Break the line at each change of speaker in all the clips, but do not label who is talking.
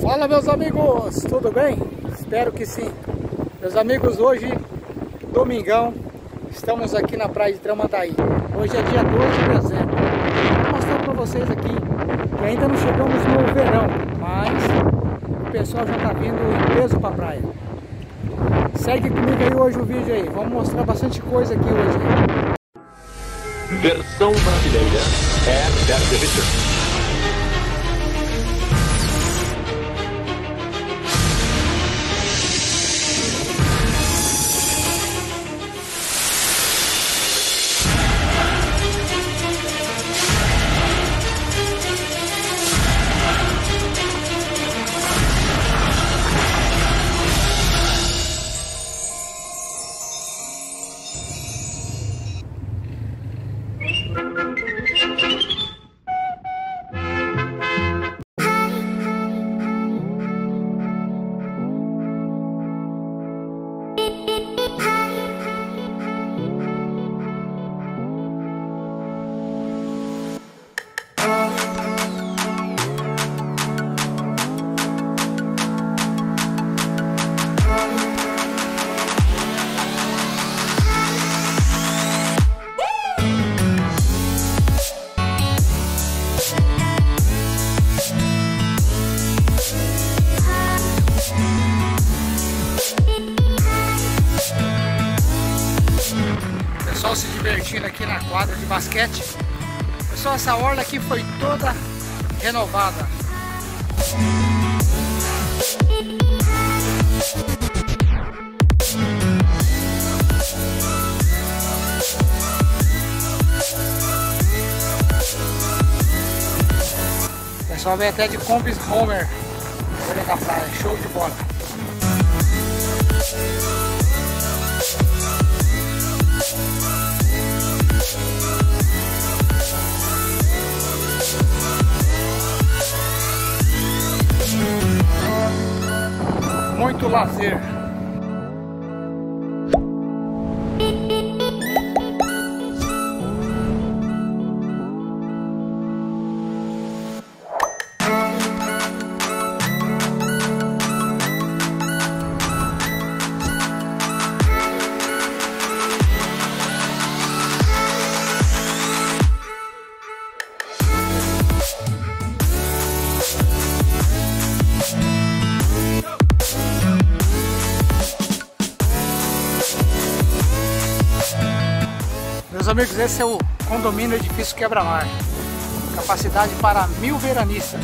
Fala meus amigos, tudo bem? Espero que sim. Meus amigos, hoje, domingão, estamos aqui na praia de Tramandaí. Hoje é dia 12 de dezembro. Vou mostrar para vocês aqui que ainda não chegamos no verão, mas o pessoal já está vindo em peso para a praia. Segue comigo aí hoje o vídeo aí, vamos mostrar bastante coisa aqui hoje.
Versão brasileira. É
quadra de basquete. Pessoal, essa orla aqui foi toda renovada. Pessoal vem até de Compis Homer. Olha da praia, show de bola. Muito lazer. Amigos, esse é o condomínio edifício Quebra-Mar. Capacidade para mil veranistas.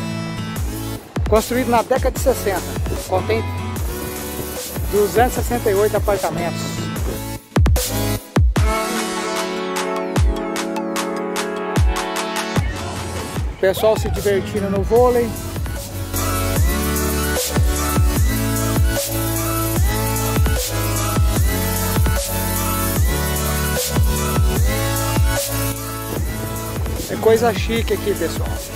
Construído na década de 60. Contém 268 apartamentos. O pessoal se divertindo no vôlei. Coisa chique aqui, pessoal.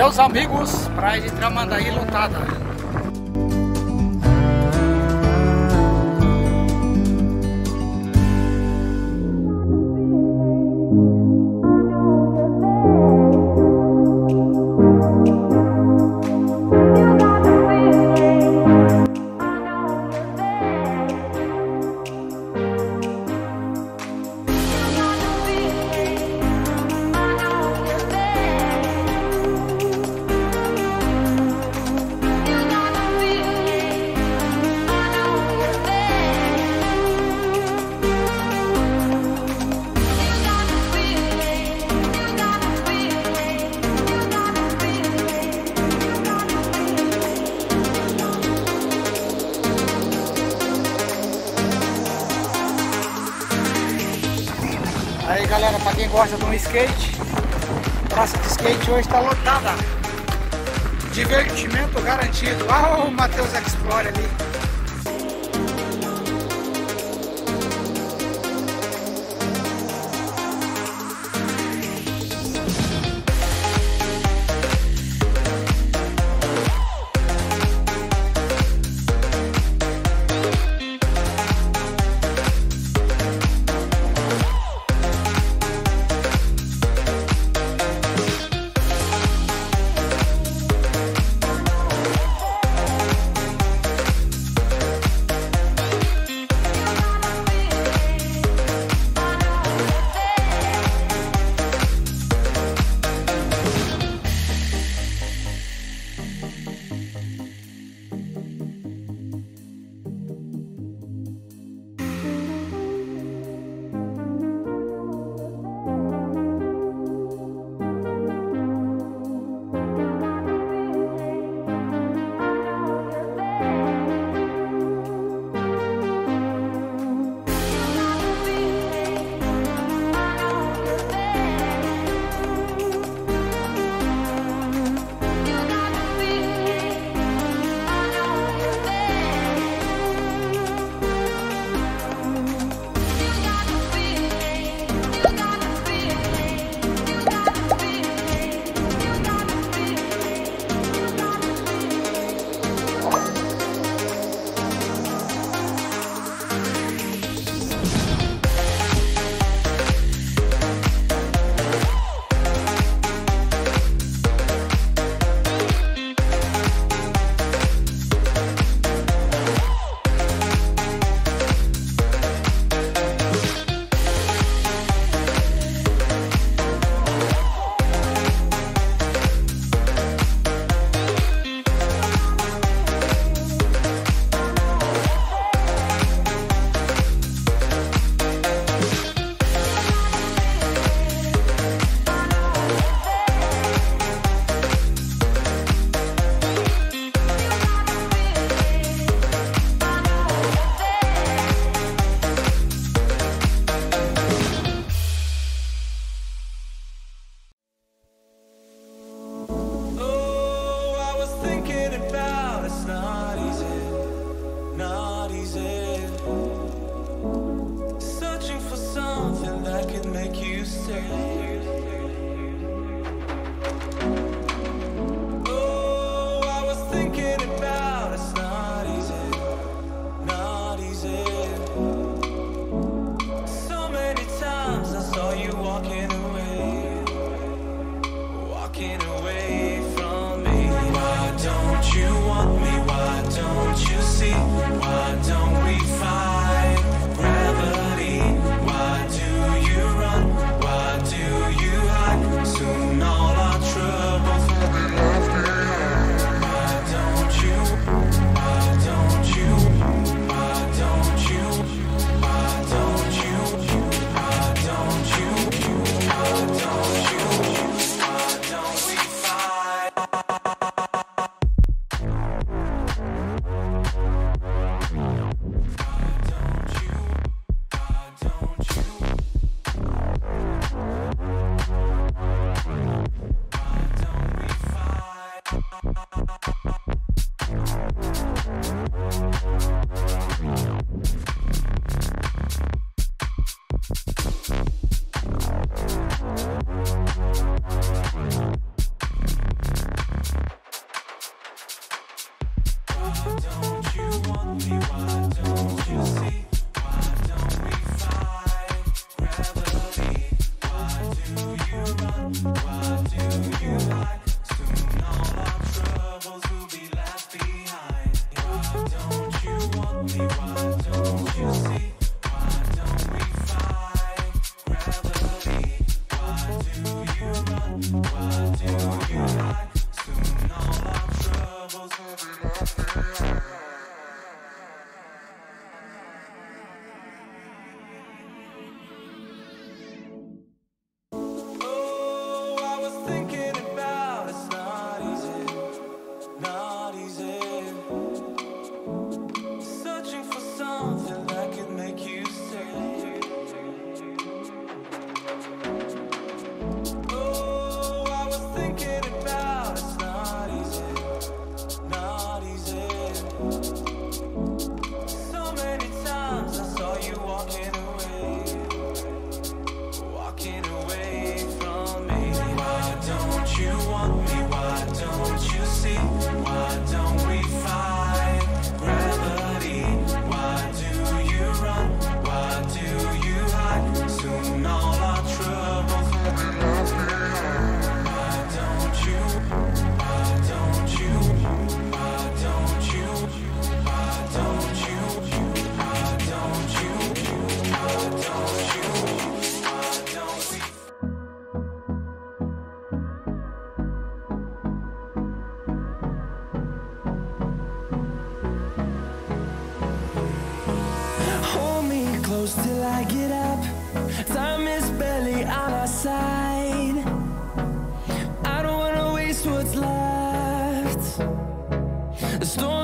Meus amigos, praia de Tramandaí lotada. gosta de um skate, praça de skate hoje está lotada. Divertimento garantido. Ah, o Matheus Explore ali.
Sir.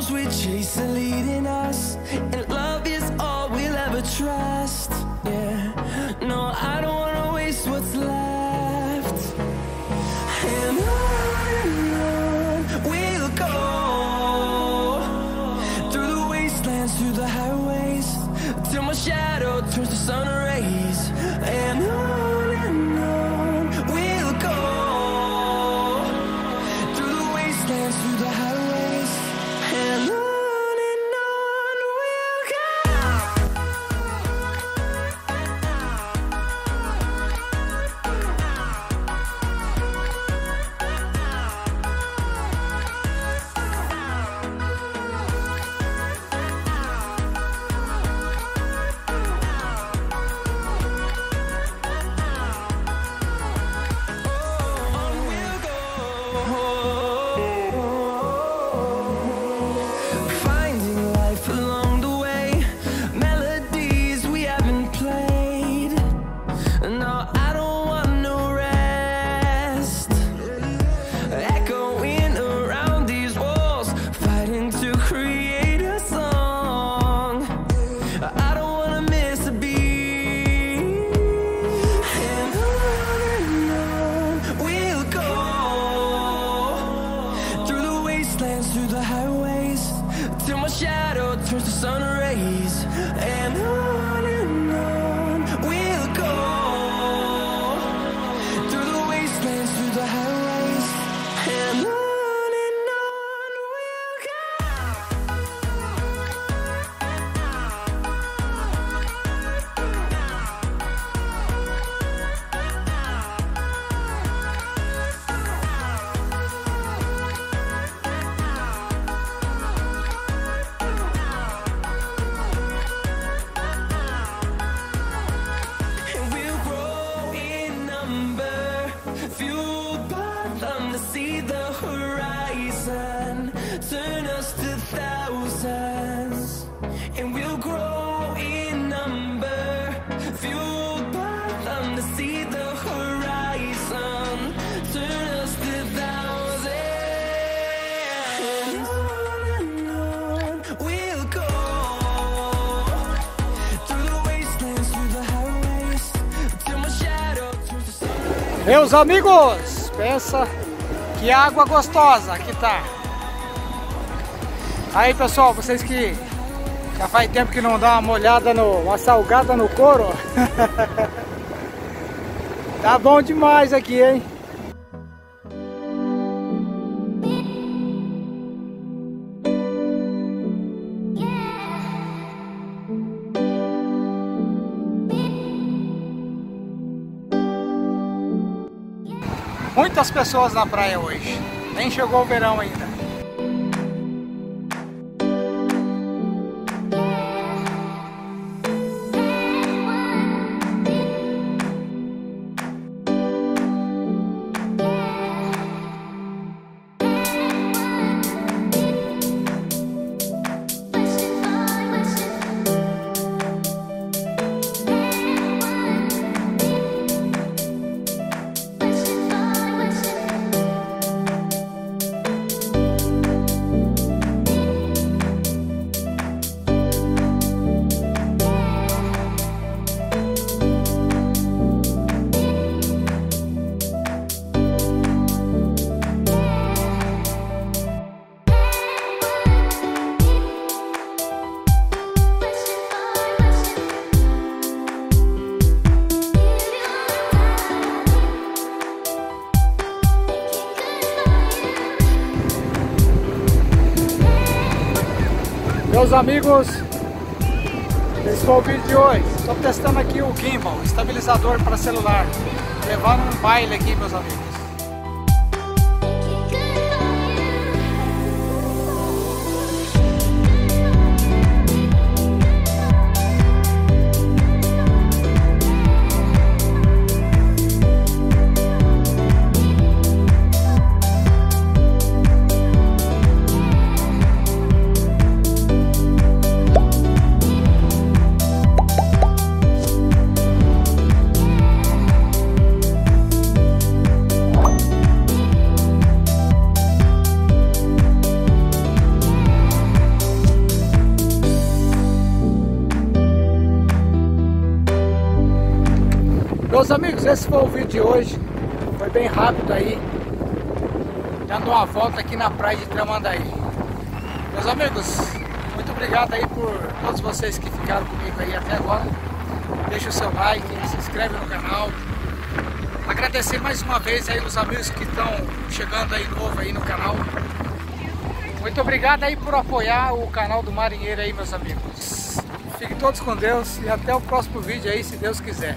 dreams we're leading us. And
Meus amigos, pensa que água gostosa que tá. Aí pessoal, vocês que já faz tempo que não dá uma molhada no. uma salgada no couro. tá bom demais aqui, hein? Muitas pessoas na praia hoje. Nem chegou o verão ainda. Meus amigos, esse foi o vídeo de hoje. Estou testando aqui o gimbal, estabilizador para celular. Levando um baile aqui, meus amigos. Meus amigos, esse foi o vídeo de hoje. Foi bem rápido aí. Dando uma volta aqui na praia de Tramandaí. Meus amigos, muito obrigado aí por todos vocês que ficaram comigo aí até agora. Deixa o seu like, se inscreve no canal. Agradecer mais uma vez aí os amigos que estão chegando aí novo aí no canal. Muito obrigado aí por apoiar o canal do Marinheiro aí, meus amigos. Fiquem todos com Deus e até o próximo vídeo aí, se Deus quiser.